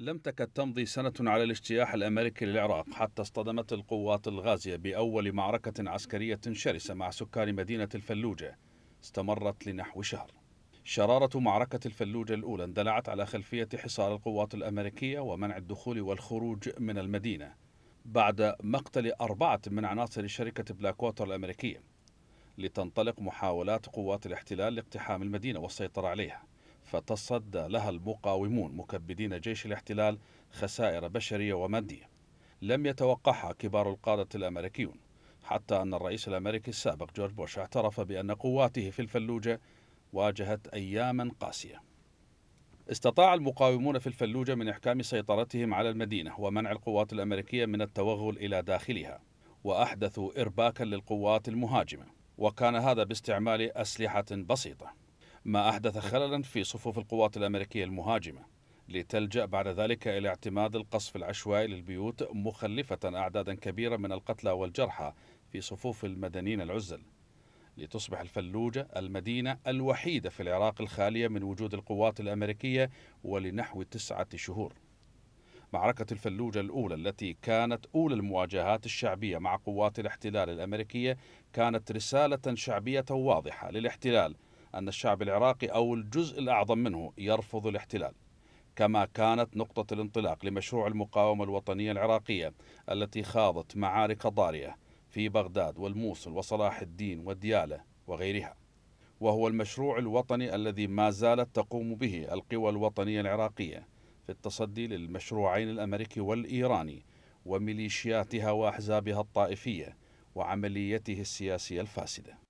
لم تكد تمضي سنة على الاجتياح الأمريكي للعراق حتى اصطدمت القوات الغازية بأول معركة عسكرية شرسة مع سكان مدينة الفلوجة. استمرت لنحو شهر. شرارة معركة الفلوجة الأولى اندلعت على خلفية حصار القوات الأمريكية ومنع الدخول والخروج من المدينة بعد مقتل أربعة من عناصر شركة بلاك ووتر الأمريكية لتنطلق محاولات قوات الاحتلال لاقتحام المدينة والسيطرة عليها. فتصدى لها المقاومون مكبدين جيش الاحتلال خسائر بشرية ومادية. لم يتوقعها كبار القادة الأمريكيون حتى أن الرئيس الأمريكي السابق جورج بوش اعترف بأن قواته في الفلوجة واجهت أياما قاسية. استطاع المقاومون في الفلوجة من إحكام سيطرتهم على المدينة ومنع القوات الأمريكية من التوغل إلى داخلها وأحدثوا إرباكا للقوات المهاجمة. وكان هذا باستعمال أسلحة بسيطة. ما أحدث خللا في صفوف القوات الأمريكية المهاجمة لتلجأ بعد ذلك إلى اعتماد القصف العشوائي للبيوت مخلفة أعدادا كبيرة من القتلى والجرحى في صفوف المدنيين العزل. لتصبح الفلوجة المدينة الوحيدة في العراق الخالية من وجود القوات الأمريكية ولنحو تسعة شهور. معركة الفلوجة الأولى التي كانت أولى المواجهات الشعبية مع قوات الاحتلال الأمريكية كانت رسالة شعبية واضحة للاحتلال أن الشعب العراقي أو الجزء الأعظم منه يرفض الاحتلال كما كانت نقطة الانطلاق لمشروع المقاومة الوطنية العراقية التي خاضت معارك ضارية في بغداد والموصل وصلاح الدين وديالة وغيرها. وهو المشروع الوطني الذي ما زالت تقوم به القوى الوطنية العراقية في التصدي للمشروعين الأمريكي والإيراني وميليشياتها وأحزابها الطائفية وعمليته السياسية الفاسدة.